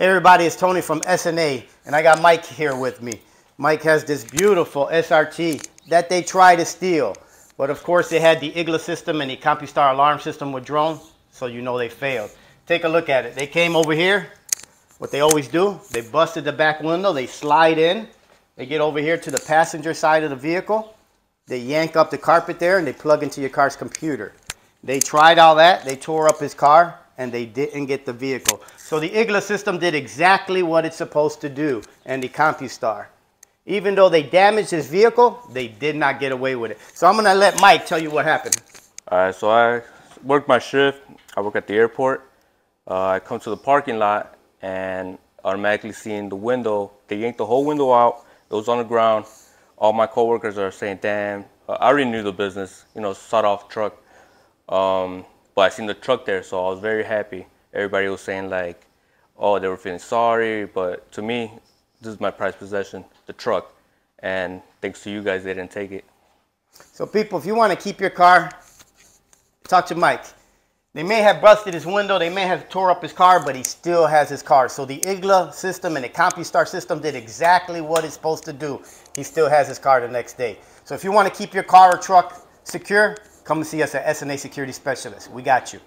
Hey everybody, it's Tony from S&A, and I got Mike here with me. Mike has this beautiful SRT that they tried to steal. But of course they had the IGLA system and the CompuStar alarm system with drone, so you know they failed. Take a look at it. They came over here, what they always do, they busted the back window, they slide in, they get over here to the passenger side of the vehicle, they yank up the carpet there and they plug into your car's computer. They tried all that, they tore up his car, and they didn't get the vehicle. So the IGLA system did exactly what it's supposed to do, and the CompuStar. Even though they damaged his vehicle, they did not get away with it. So I'm gonna let Mike tell you what happened. All right, so I work my shift. I work at the airport. Uh, I come to the parking lot and automatically seeing the window. They yanked the whole window out. It was on the ground. All my coworkers are saying, "Damn!" Uh, I already knew the business. You know, sawed off truck. Um, but I seen the truck there, so I was very happy. Everybody was saying like, oh, they were feeling sorry, but to me, this is my prized possession, the truck, and thanks to you guys, they didn't take it. So people, if you want to keep your car, talk to Mike. They may have busted his window, they may have tore up his car, but he still has his car. So the IGLA system and the CompuStar system did exactly what it's supposed to do. He still has his car the next day. So if you want to keep your car or truck secure, Come and see us at S&A Security Specialist. We got you.